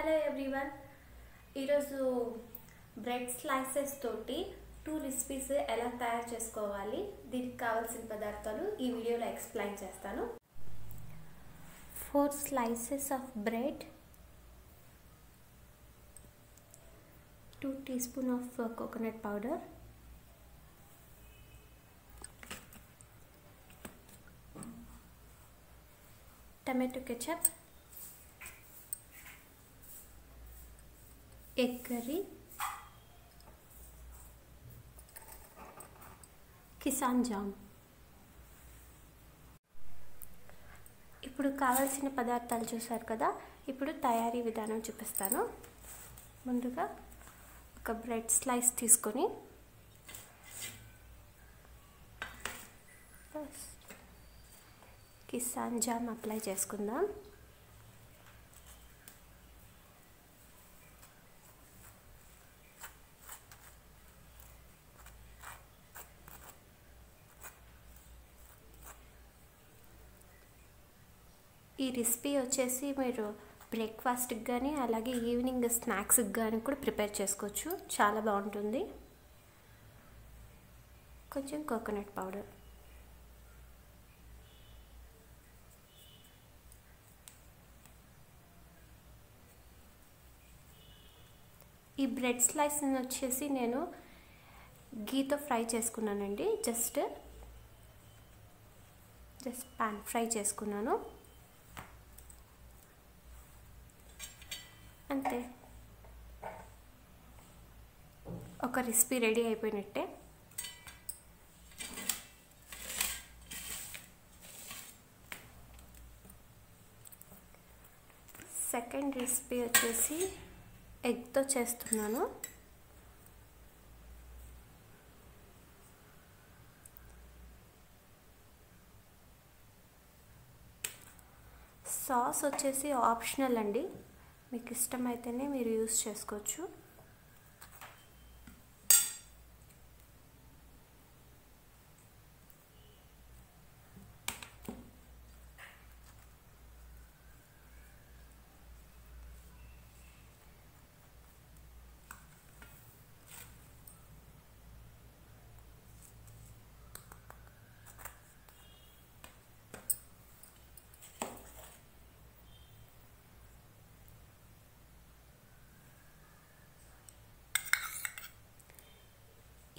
Hello everyone ఈరోజు bread slices తోటి two recipes ఎలా తయారు చేసుకోవాలి దీనికి కావాల్సిన పదార్థాలు ఈ వీడియోలో ఎక్స్ప్లెయిన్ చేస్తాను. Four slices of bread two teaspoon of coconut powder tomato ketchup egg curry Kisan jam. ఇప్పుడు కావాల్సిన పదార్థాలు చూసారు కదా? ఇప్పుడు తయారీ విధానం చూపిస్తాను. ముందుగా ఒక బ్రెడ్ స్లైస్ తీసుకొని కిసాన్ జామ్ అప్లై చేసుకుందాం. ఈ రెసిపీ వచ్చేసి మీరు బ్రేక్ఫాస్ట్కి కానీ అలాగే ఈవినింగ్ స్నాక్స్కి కానీ కూడా ప్రిపేర్ చేసుకోవచ్చు. చాలా బాగుంటుంది. కొంచెం కోకోనట్ పౌడర్. ఈ బ్రెడ్ స్లైస్ వచ్చేసి నేను గీతో ఫ్రై చేసుకున్నానండి. జస్ట్ జస్ట్ పాన్ ఫ్రై చేసుకున్నాను. అంతే. ఒక రెసిపీ రెడీ అయిపోయినట్టే. సెకండ్ రెసిపీ వచ్చేసి ఎగ్తో చేస్తున్నాను. సాస్ వచ్చేసి ఆప్షనల్ అండి. మీకు ఇష్టమైతేనే మీరు యూస్ చేసుకోవచ్చు.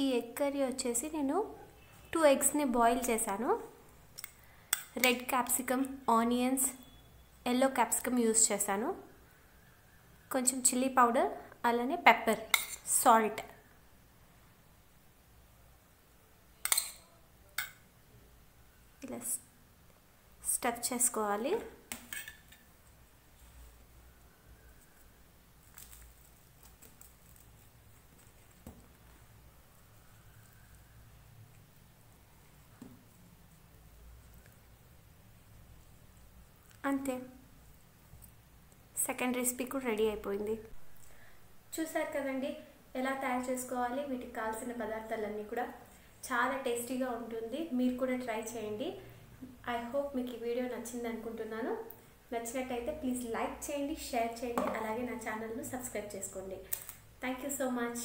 ఈ ఎగ్ కర్రీ వచ్చేసి నేను టూ ఎగ్స్ని బాయిల్ చేశాను. Red capsicum onions yellow capsicum use చేశాను. కొంచెం చిల్లీ పౌడర్ అలానే పెప్పర్ సాల్ట్. ఇలా స్టఫ్ చేసుకోవాలి. అంతే. సెకండ్ రెసిపీ కూడా రెడీ అయిపోయింది. చూసారు కదండి ఎలా తయారు చేసుకోవాలి వీటికి కావాల్సిన పదార్థాలన్నీ కూడా. చాలా టేస్టీగా ఉంటుంది. మీరు కూడా ట్రై చేయండి. ఐ హోప్ మీకు ఈ వీడియో నచ్చింది అనుకుంటున్నాను. నచ్చినట్టయితే ప్లీజ్ లైక్ చేయండి షేర్ చేయండి. అలాగే నా ఛానల్ను సబ్స్క్రైబ్ చేసుకోండి. Thank you so much.